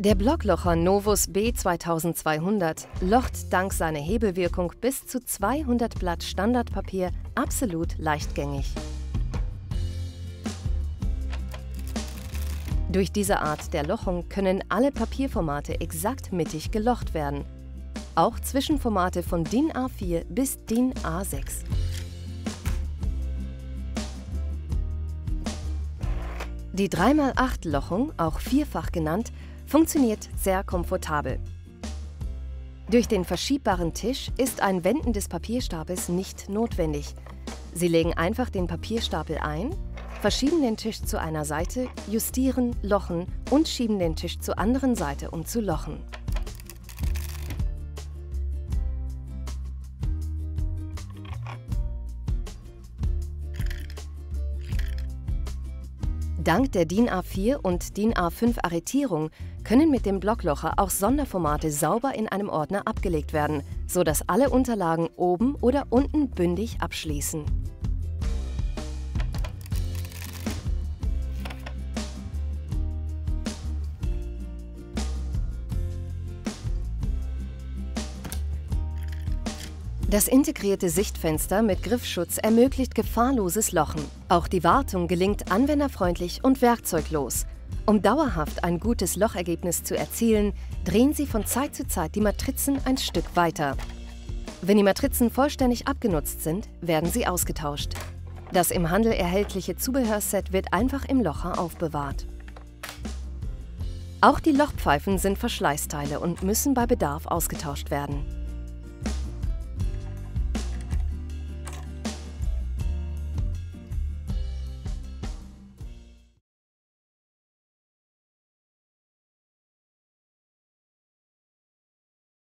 Der Blocklocher Novus B2200 locht dank seiner Hebelwirkung bis zu 200 Blatt Standardpapier absolut leichtgängig. Durch diese Art der Lochung können alle Papierformate exakt mittig gelocht werden. Auch Zwischenformate von DIN A4 bis DIN A6. Die 3x8-Lochung, auch vierfach genannt, funktioniert sehr komfortabel. Durch den verschiebbaren Tisch ist ein Wenden des Papierstapels nicht notwendig. Sie legen einfach den Papierstapel ein, verschieben den Tisch zu einer Seite, justieren, lochen und schieben den Tisch zur anderen Seite, um zu lochen. Dank der DIN A4 und DIN A5 Arretierung können mit dem Blocklocher auch Sonderformate sauber in einem Ordner abgelegt werden, sodass alle Unterlagen oben oder unten bündig abschließen. Das integrierte Sichtfenster mit Griffschutz ermöglicht gefahrloses Lochen. Auch die Wartung gelingt anwenderfreundlich und werkzeuglos. Um dauerhaft ein gutes Lochergebnis zu erzielen, drehen Sie von Zeit zu Zeit die Matrizen ein Stück weiter. Wenn die Matrizen vollständig abgenutzt sind, werden sie ausgetauscht. Das im Handel erhältliche Zubehörset wird einfach im Locher aufbewahrt. Auch die Lochpfeifen sind Verschleißteile und müssen bei Bedarf ausgetauscht werden.